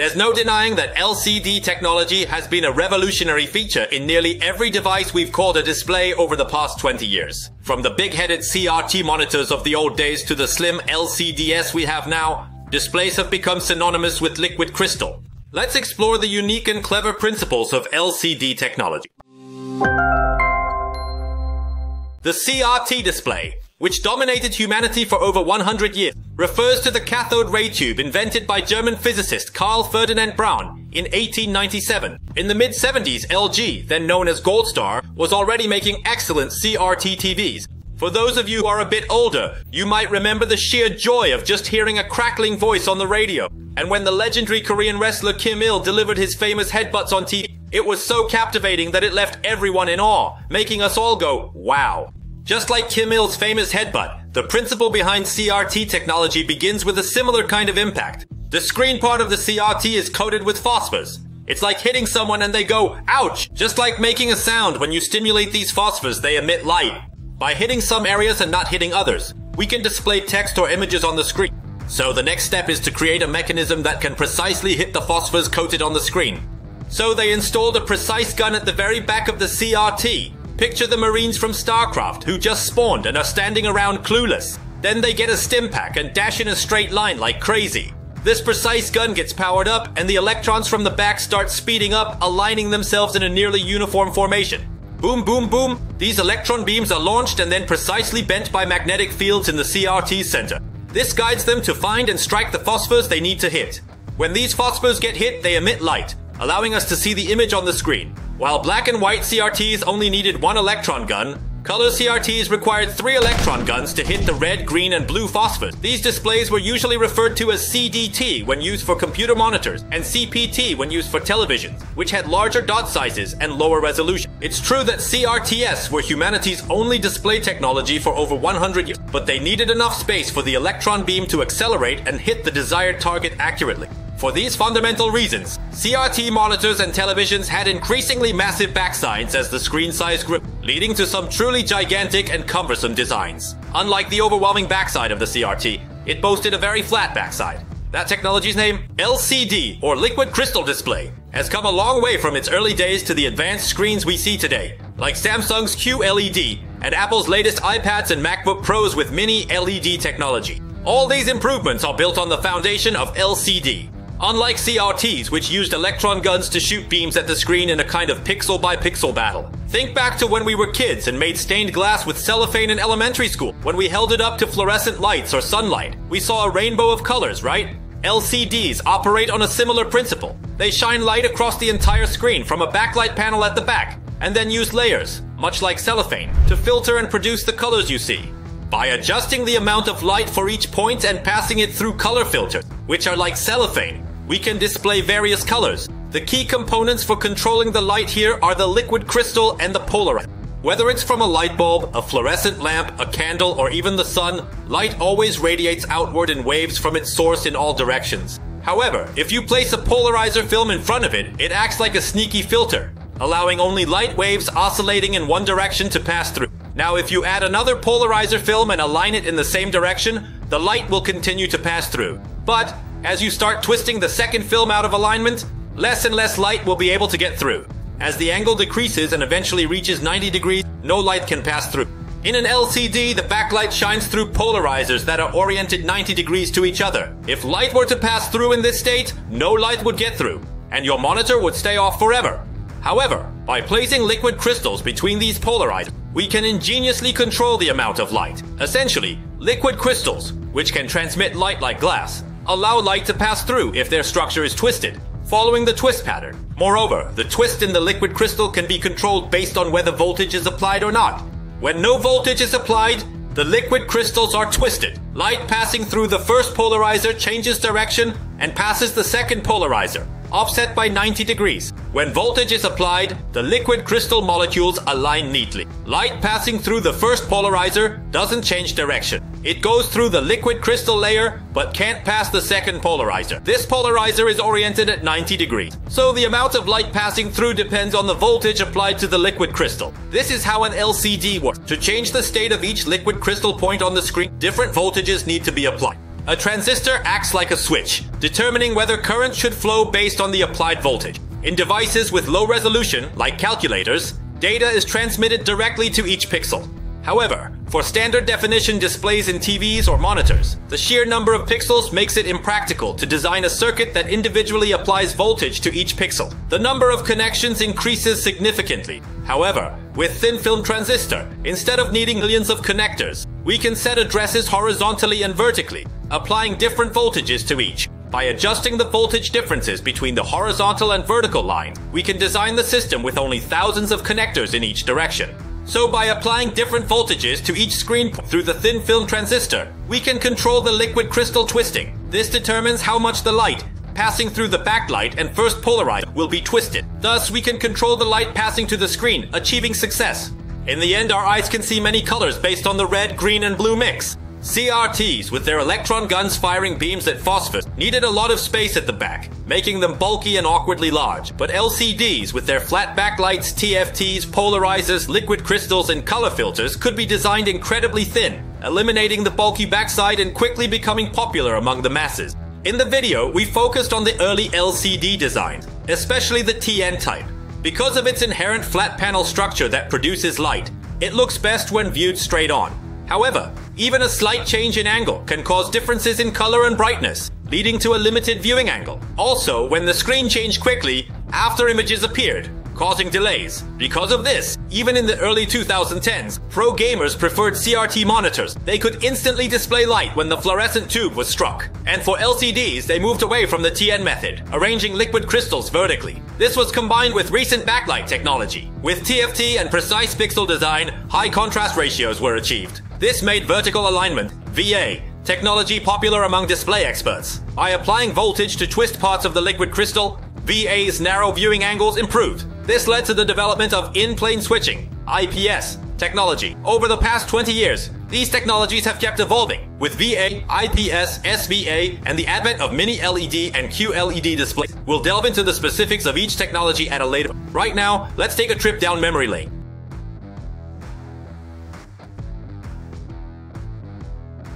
There's no denying that LCD technology has been a revolutionary feature in nearly every device we've called a display over the past 20 years. From the big-headed CRT monitors of the old days to the slim LCDS we have now, displays have become synonymous with liquid crystal. Let's explore the unique and clever principles of LCD technology. The CRT display, which dominated humanity for over 100 years, refers to the cathode ray tube invented by German physicist Carl Ferdinand Braun in 1897. In the mid-70s, LG, then known as Goldstar, was already making excellent CRT TVs. For those of you who are a bit older, you might remember the sheer joy of just hearing a crackling voice on the radio. And when the legendary Korean wrestler Kim Il delivered his famous headbutts on TV, it was so captivating that it left everyone in awe, making us all go, wow. Just like Kim Il's famous headbutt, the principle behind CRT technology begins with a similar kind of impact. The screen part of the CRT is coated with phosphors. It's like hitting someone and they go, ouch! Just like making a sound when you stimulate these phosphors, they emit light. By hitting some areas and not hitting others, we can display text or images on the screen. So the next step is to create a mechanism that can precisely hit the phosphors coated on the screen. So they installed a precise gun at the very back of the CRT. Picture the Marines from StarCraft who just spawned and are standing around clueless. Then they get a stim pack and dash in a straight line like crazy. This precise gun gets powered up and the electrons from the back start speeding up, aligning themselves in a nearly uniform formation. Boom, boom, boom. These electron beams are launched and then precisely bent by magnetic fields in the CRT center. This guides them to find and strike the phosphors they need to hit. When these phosphors get hit, they emit light, allowing us to see the image on the screen. While black and white CRTs only needed one electron gun, color CRTs required three electron guns to hit the red, green, and blue phosphors. These displays were usually referred to as CDT when used for computer monitors, and CPT when used for televisions, which had larger dot sizes and lower resolution. It's true that CRTS were humanity's only display technology for over 100 years, but they needed enough space for the electron beam to accelerate and hit the desired target accurately. For these fundamental reasons, CRT monitors and televisions had increasingly massive backsides as the screen size grew, leading to some truly gigantic and cumbersome designs. Unlike the overwhelming backside of the CRT, it boasted a very flat backside. That technology's name, LCD, or Liquid Crystal Display, has come a long way from its early days to the advanced screens we see today, like Samsung's QLED and Apple's latest iPads and MacBook Pros with mini LED technology. All these improvements are built on the foundation of LCD, Unlike CRTs, which used electron guns to shoot beams at the screen in a kind of pixel by pixel battle. Think back to when we were kids and made stained glass with cellophane in elementary school. When we held it up to fluorescent lights or sunlight, we saw a rainbow of colors, right? LCDs operate on a similar principle. They shine light across the entire screen from a backlight panel at the back, and then use layers, much like cellophane, to filter and produce the colors you see. By adjusting the amount of light for each point and passing it through color filters, which are like cellophane, we can display various colors. The key components for controlling the light here are the liquid crystal and the polarizer. Whether it's from a light bulb, a fluorescent lamp, a candle, or even the sun, light always radiates outward in waves from its source in all directions. However, if you place a polarizer film in front of it, it acts like a sneaky filter, allowing only light waves oscillating in one direction to pass through. Now, if you add another polarizer film and align it in the same direction, the light will continue to pass through. But as you start twisting the second film out of alignment, less and less light will be able to get through. As the angle decreases and eventually reaches 90 degrees, no light can pass through. In an LCD, the backlight shines through polarizers that are oriented 90 degrees to each other. If light were to pass through in this state, no light would get through, and your monitor would stay off forever. However, by placing liquid crystals between these polarizers, we can ingeniously control the amount of light. Essentially, liquid crystals, which can transmit light like glass, allow light to pass through if their structure is twisted, following the twist pattern. Moreover, the twist in the liquid crystal can be controlled based on whether voltage is applied or not. When no voltage is applied, the liquid crystals are twisted. Light passing through the first polarizer changes direction and passes the second polarizer, offset by 90 degrees. When voltage is applied, the liquid crystal molecules align neatly. Light passing through the first polarizer doesn't change direction. It goes through the liquid crystal layer, but can't pass the second polarizer. This polarizer is oriented at 90 degrees, so the amount of light passing through depends on the voltage applied to the liquid crystal. This is how an LCD works. To change the state of each liquid crystal point on the screen, different voltages need to be applied. A transistor acts like a switch, determining whether current should flow based on the applied voltage. In devices with low resolution, like calculators, data is transmitted directly to each pixel. However, for standard definition displays in TVs or monitors, the sheer number of pixels makes it impractical to design a circuit that individually applies voltage to each pixel. The number of connections increases significantly. However, with thin film transistor, instead of needing millions of connectors, we can set addresses horizontally and vertically, applying different voltages to each. By adjusting the voltage differences between the horizontal and vertical line, we can design the system with only thousands of connectors in each direction. So by applying different voltages to each screen through the thin film transistor, we can control the liquid crystal twisting. This determines how much the light passing through the backlight and first polarizer will be twisted. Thus, we can control the light passing to the screen, achieving success. In the end, our eyes can see many colors based on the red, green, and blue mix. CRTs, with their electron guns firing beams at phosphors, needed a lot of space at the back, making them bulky and awkwardly large. But LCDs, with their flat backlights, TFTs, polarizers, liquid crystals, and color filters, could be designed incredibly thin, eliminating the bulky backside and quickly becoming popular among the masses. In the video, we focused on the early LCD designs, especially the TN type. Because of its inherent flat panel structure that produces light, it looks best when viewed straight on. However, even a slight change in angle can cause differences in color and brightness, leading to a limited viewing angle. Also, when the screen changed quickly after images appeared, causing delays. Because of this, even in the early 2010s, pro gamers preferred CRT monitors. They could instantly display light when the fluorescent tube was struck. And for LCDs, they moved away from the TN method, arranging liquid crystals vertically. This was combined with recent backlight technology. With TFT and precise pixel design, high contrast ratios were achieved. This made vertical alignment, VA, technology popular among display experts. By applying voltage to twist parts of the liquid crystal, VA's narrow viewing angles improved. This led to the development of in-plane switching, IPS, technology. Over the past 20 years, these technologies have kept evolving, with VA, IPS, SVA, and the advent of mini LED and QLED displays. We'll delve into the specifics of each technology at a later. Right now, let's take a trip down memory lane.